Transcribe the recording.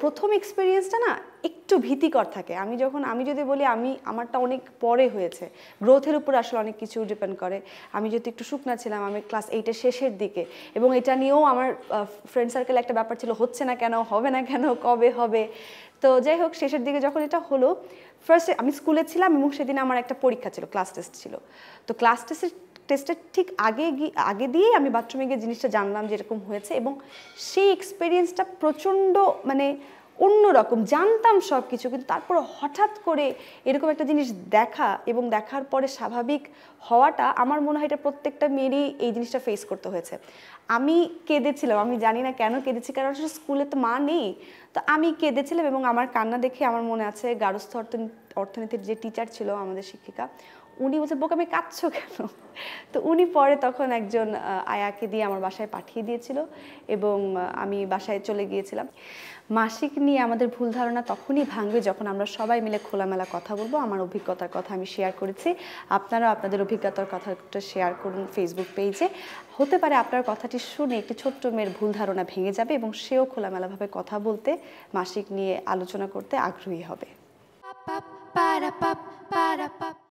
প্রথম এক্সপিরিয়েন্সটা না একটু ভীতিকর থাকে। আমি যখন, আমি যদি বলি আমি, আমারটা অনেক পরে হয়েছে। গ্রোথের উপর আসলে অনেক কিছু ডিপেন্ড করে। আমি যদি একটু শুকনা ছিলাম, আমি ক্লাস এইটের শেষের দিকে। এবং এটা নিয়েও আমার ফ্রেন্ড সার্কেলে একটা ব্যাপার ছিল, হচ্ছে না কেন, হবে না কেন, কবে হবে? তো যাই হোক, শেষের দিকে যখন এটা হলো ফার্স্টে আমি স্কুলে ছিলাম এবং সেদিন আমার একটা পরীক্ষা ছিল ক্লাস টেস্ট ছিল। তো ক্লাস টেস্টের টেস্টের ঠিক আগে আগে দিয়েই আমি বাথরুমে গিয়ে জিনিসটা জানলাম যে এরকম হয়েছে এবং সেই এক্সপিরিয়েন্সটা প্রচণ্ড মানে অন্যরকম। জানতাম সব কিছু কিন্তু তারপর হঠাৎ করে এরকম একটা জিনিস দেখা এবং দেখার পরে স্বাভাবিক হওয়াটা আমার মনে হয় এটা প্রত্যেকটা মেয়েরই এই জিনিসটা ফেস করতে হয়েছে। আমি কেঁদেছিলাম, আমি জানি না কেন কেঁদেছি, কারণ আসলে স্কুলে তো মা নেই। তো আমি কেঁদেছিলাম এবং আমার কান্না দেখে আমার মনে আছে গারস্থ অর্থনীতির যে টিচার ছিল আমাদের শিক্ষিকা, উনি বলছে, বোক আমি কাঁদছো কেন? তো উনি পরে তখন একজন আয়াকে দিয়ে আমার বাসায় পাঠিয়ে দিয়েছিল এবং আমি বাসায় চলে গিয়েছিলাম। মাসিক নিয়ে আমাদের ভুল ধারণা তখনই ভাঙবে যখন আমরা সবাই মিলে খোলামেলা কথা বলব। আমার অভিজ্ঞতার কথা আমি শেয়ার করেছি। আপনারাও আপনাদের অভিজ্ঞতার কথাটা শেয়ার করুন ফেসবুক পেজে হতে পারে আপনার কথাটি শুনে একটি ছোট্ট মেয়ের ভুল ধারণা ভেঙে যাবে এবং সেও খোলামেলাভাবে কথা বলতে, মাসিক নিয়ে আলোচনা করতে আগ্রহী হবে। ba-da-ba, ba-da-ba.